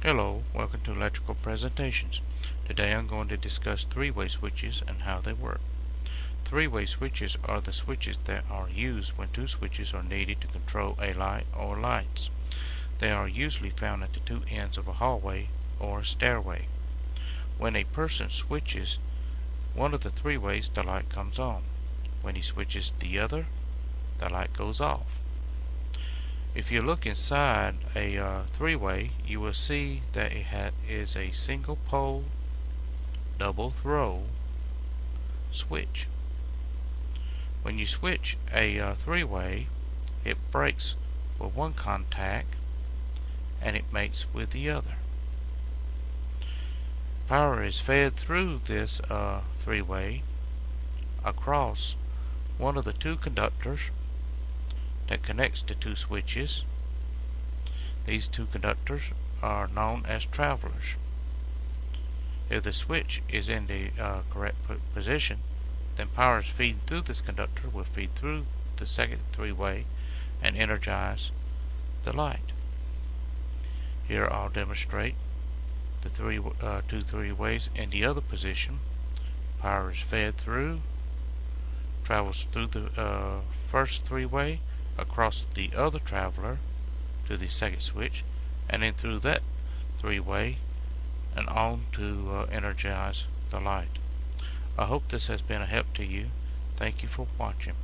Hello, welcome to Electrical Presentations. Today I'm going to discuss three-way switches and how they work. Three-way switches are the switches that are used when two switches are needed to control a light or lights. They are usually found at the two ends of a hallway or stairway. When a person switches one of the three ways, the light comes on. When he switches the other, the light goes off. If you look inside a uh, three-way, you will see that it is a single pole, double throw switch. When you switch a uh, three-way, it breaks with one contact and it mates with the other. Power is fed through this uh, three-way across one of the two conductors that connects the two switches. These two conductors are known as travelers. If the switch is in the uh, correct position, then power is feeding through this conductor will feed through the second three-way and energize the light. Here I'll demonstrate the three uh, two three ways in the other position. Power is fed through, travels through the uh, first three-way across the other traveler to the second switch and then through that three-way and on to uh, energize the light. I hope this has been a help to you. Thank you for watching.